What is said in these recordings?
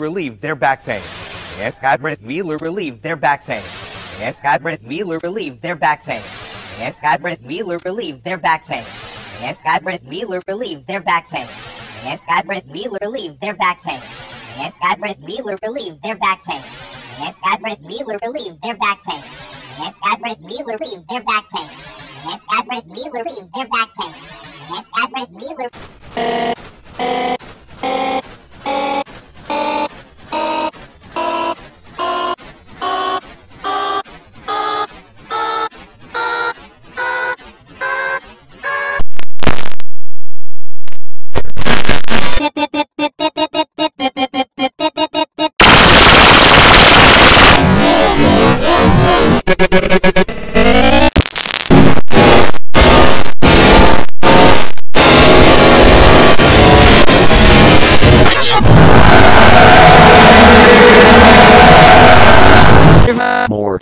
relieve their back pain. If Adrith Wheeler relieve their back pain. And Admirth Wheeler relieve their back pain. And Admirth Wheeler relieve their back pain. And Admirth Wheeler relieve their back pain. And Admirth Wheeler relieve their back pain. And Admirth Wheeler relieve their back pain. And Admirth Wheeler relieve their back pain. And Admirth Wheeler relieve their back pain. And Admirth Wheeler relieve their back pain. And Admirth Wheeler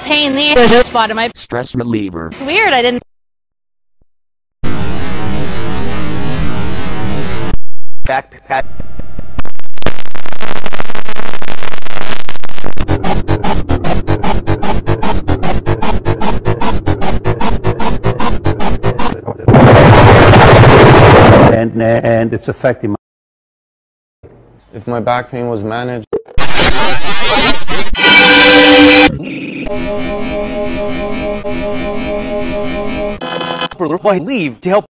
pain in the spot of my stress reliever. It's weird. I didn't. back pat. and and it's affecting my If my back pain was managed, Leave to help